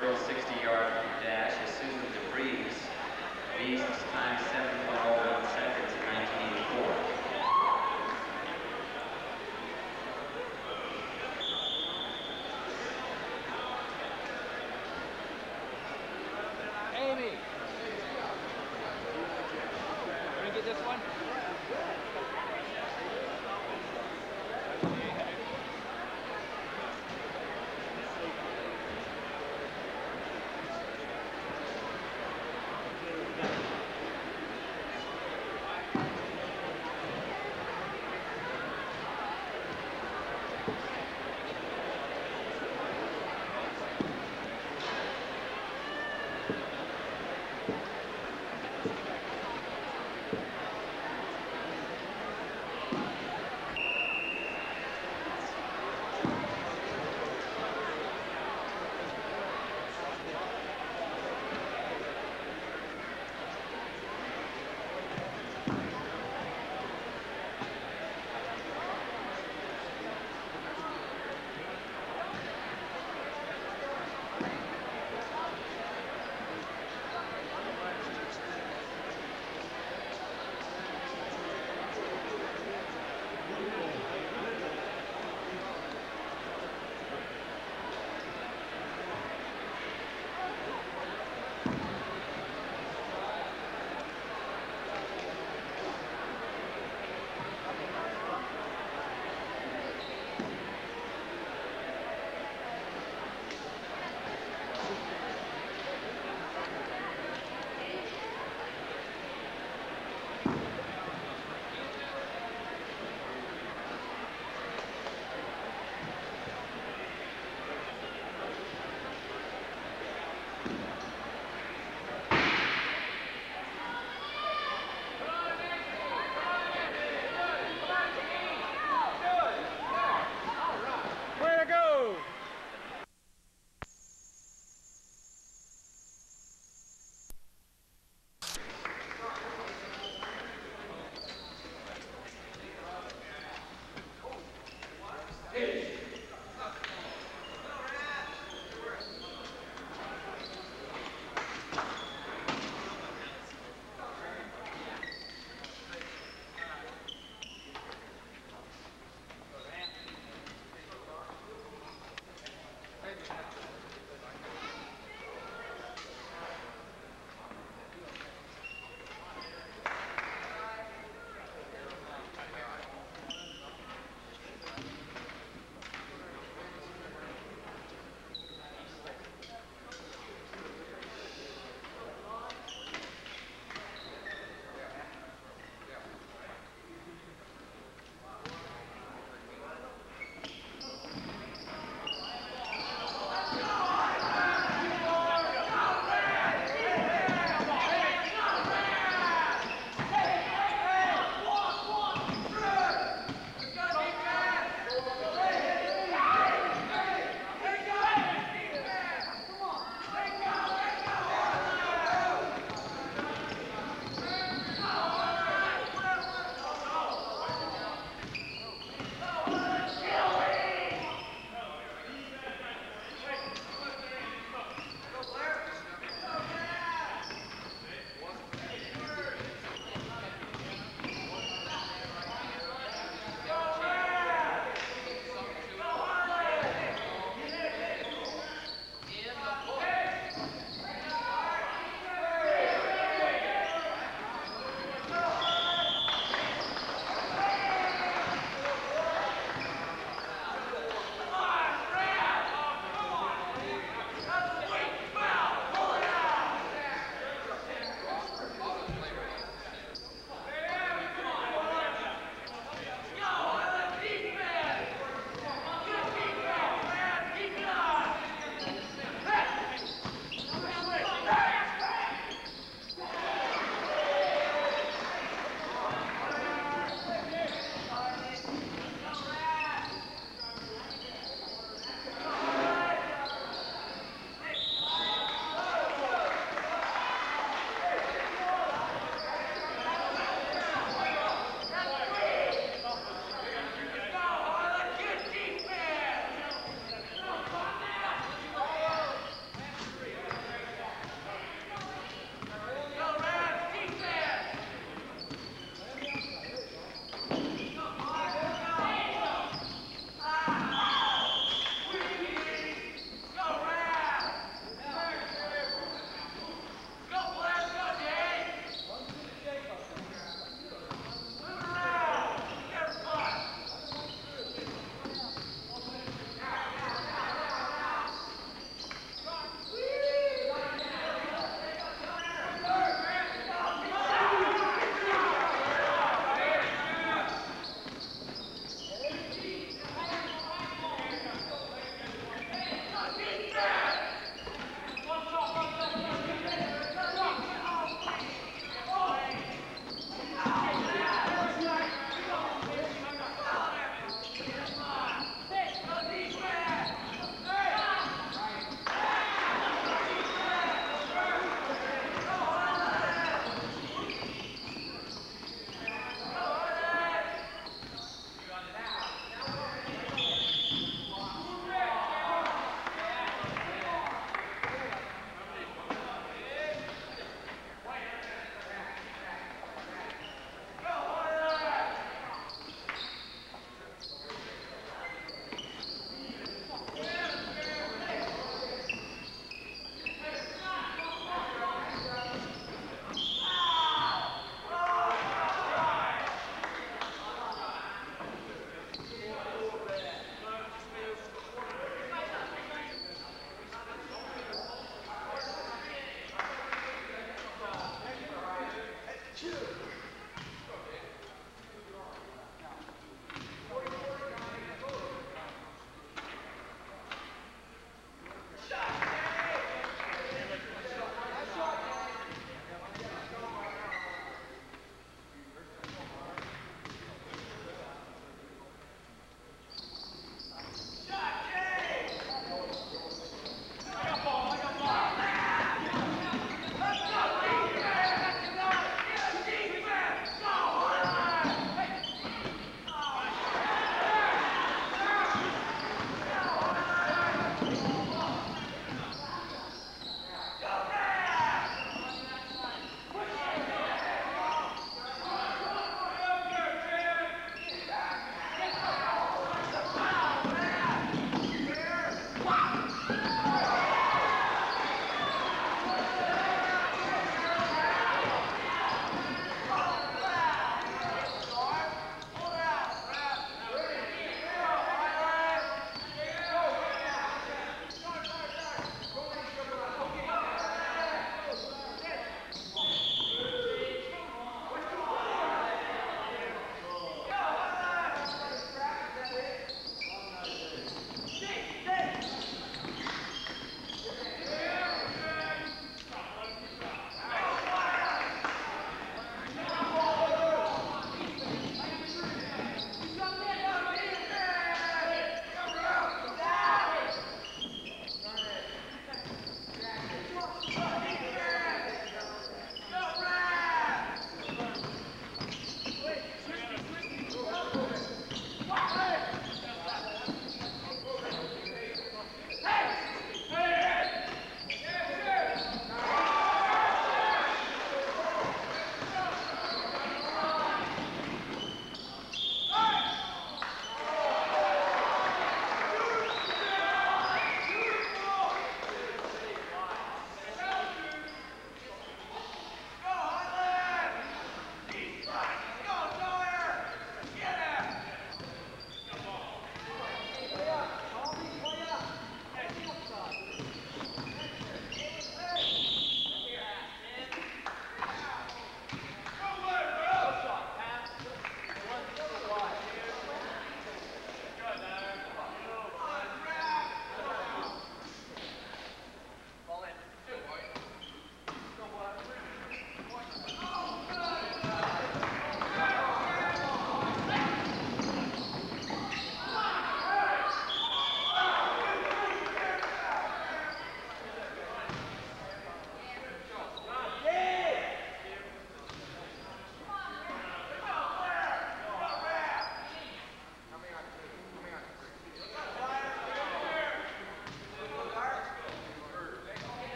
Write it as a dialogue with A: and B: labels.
A: girls' 16.